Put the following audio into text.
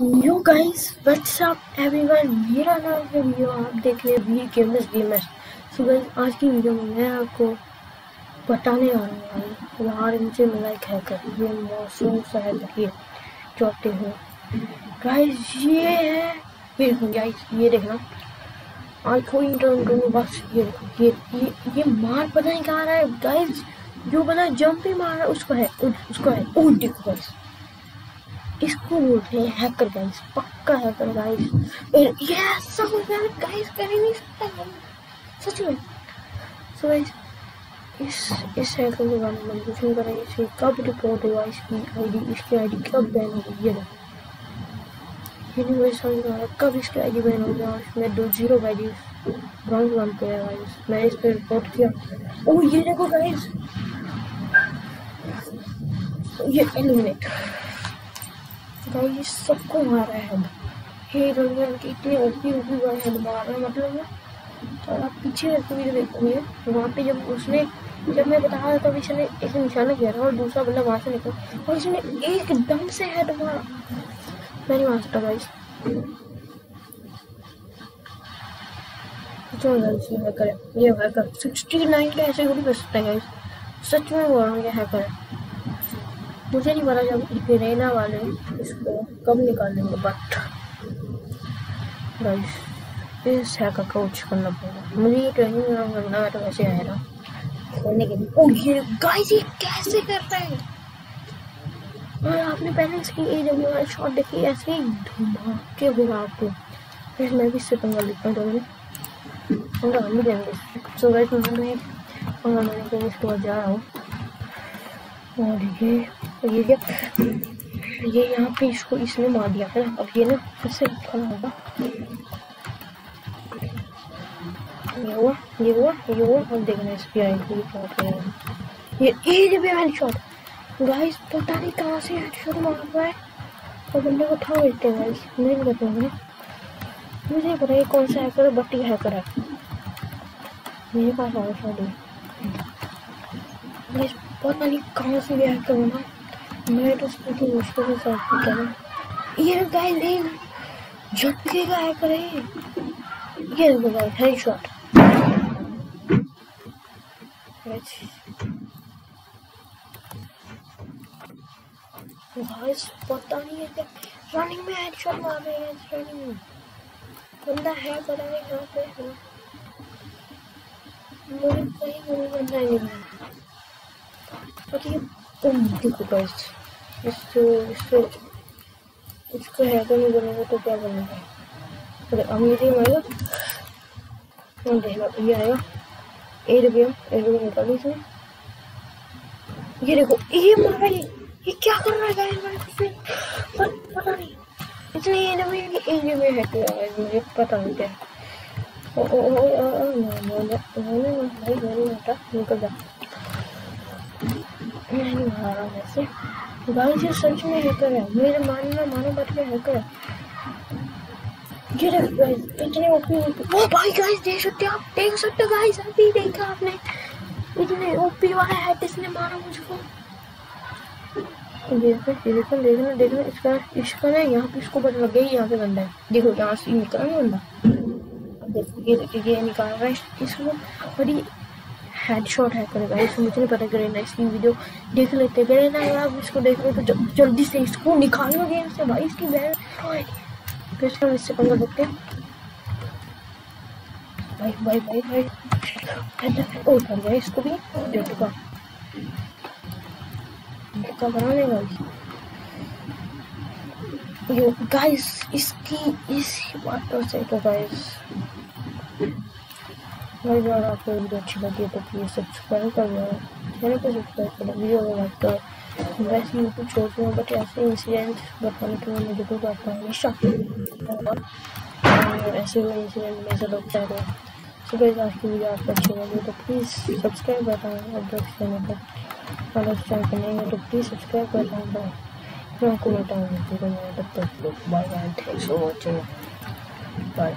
Yo guys what's up everyone मेरा नाम है वीडियो आप देख रहे हैं we gamers gamers so guys आज की वीडियो में मैं आपको बताने वाला हूँ बाहर मुझे मिला एक हैकर ये मौसम है देखिए चौथे हो। गाइस ये है, ये देखो गाइस ये देखना। आज कोई इंटरनेट में बस ये ये ये ये मार पता नहीं कहाँ रहा है। गाइस जो बना जंप ही मार रहा है, उसको है उसको है ओ देखो गाइस इसको बोलते हैं हैकर गाइस पक्का हैकर गाइस और ये ऐसा हो गया गाइस कर ही नहीं सकता सच में। सो गाइस इस इस हैकर के बारे में कुछ नहीं करेंगे इसे कब रिपोर्ट हुआ, इसकी आईडी इसकी आईडी कब बैन हो गई, ये देखो। ये नहीं मुझे समझ में आ कब इसकी आईडी बैन हो गया, इसमें दो ज़ीरो आईडी ब्राउन वन पे है गाइस मैंने इस पर रिपोर्ट किया। ओ ये देखो गाइस ये एलिमिनेट गाइस सबको मारा है। हे के इतने ओपी ओपी वाले हेड मार रहे मतलब और आप पीछे वीडियो देखोगे वहाँ पे जब उसने, जब मैं बता रहा था तब इसने एक निशाना किया था और दूसरा बंदा वहाँ से निकल, और इसने एकदम से हेड मारा। मैं नहीं सकता गाइस ये हैकर है। ये हैकर सिक्सटी नाइन का ऐसे थोड़ी कर सकता है सच में बोल रहा हूँ, ये हैकर है। मुझे नहीं पता जब रेना वाले इसको कब निकालेंगे बट गाइस इस हैकर का कुछ करना पड़ेगा। मुझे ये ट्रेनिंग करना है तो वैसे आएगा खोलने के लिए। ओ ये गाइस ये कैसे कर रहे हैं? और आपने पहले इसकी ए डब्ल्यू वाली शॉट देखी ऐसे ही धमाके होगा आपको फिर मैं भी इससे पंगा लेता हूँ तो पंगा हम भी देंगे सो गाइस मैं पंगा लेने के लिए इसके बाद जा रहा हूँ। और ये ये क्या ये यहाँ पे इसको इसने मार दिया है। ना अब ये ना फिर से खड़ा होगा। ये हुआ ये हुआ ये हुआ। अब देखना इस पे आएगी शॉट ये ये जब हेड शॉट गाइस पता नहीं कहाँ से हेड शॉट मार रहा है। और बंदे को उठा लेते हैं गाइस नहीं पता मुझे मुझे पता है कौन सा हैकर है बट ये हैकर है। मेरे पास आया शॉट है। गाइस पता नहीं कहाँ से भी हैकर बना मैं तो उसको तो मुश्किल से सॉल्व कर। ये गाइस एक झटके का है करे। ये देखो गाइस हेड शॉट गाइस पता नहीं है क्या। रनिंग में हेडशॉट मार रहे हैं रनिंग में। बंदा है, पता नहीं कहाँ पे है। मुझे कहीं बंदा नहीं पता ये इससे इससे इसको है तो नहीं बनेगा तो क्या बनेगा अरे अमीरी कौन देगा ये आएगा ए रुपया ए रुपया निकाल इसमें ये देखो ये मारा ये ये क्या कर रहा है मेरे से पता नहीं इसने ये ना मेरे ए में है तो यार मुझे पता नहीं क्या ओ ओ ओ ओ नो नो नो नो भाई मेरे बेटा निकल जा मैं नहीं मारा वैसे गाइस ये सच में हैकर है मेरे मानना, मानो बात में हैकर है ये देख गाइस इतने ओपी ओ भाई गाइस देख सकते आप? देख सकते हो गाइस अभी देखा आपने। इतने ओपी वाला हैट इसने मारा मुझको। देखो देखो देखना देखना, इसका इसका ना यहाँ पे इसको पता लग गया यहाँ पे बंदा है। देखो, यहाँ से निकला नहीं बंदा। देखो, ये ये निकाल रहा है इसको। बड़ी हेडशॉट है करेगा इसको मुझे नहीं पता करेना इसकी वीडियो देख लेते हैं करेना अगर आप इसको देख रहे तो जल्दी से इसको निकालो गेम से भाई, इसकी बहन फिर से हम इससे पंगा देखते हैं। भाई भाई भाई भाई ओ कर गया इसको भी डेट का का बनाने वाली गाइस इसकी इस बात से तो गाइस भाई अगर आपको वीडियो अच्छी लगी है तो प्लीज़ सब्सक्राइब कर देना चैनल को सब्सक्राइब करना वीडियो को लाइक करो वैसे यूट्यूब छोड़ती हूँ बट ऐसे इंसिडेंट बताने के लिए को करता हूँ हमेशा और ऐसे में इंसिडेंट में से लोग चाहते हैं सो गाइस आज की वीडियो आपको अच्छी लगी तो प्लीज़ सब्सक्राइब करना अब तक चैनल पर और उस चैनल पर नहीं है तो प्लीज़ सब्सक्राइब करना मैं आपको बताऊँगी bye bye thanks for watching bye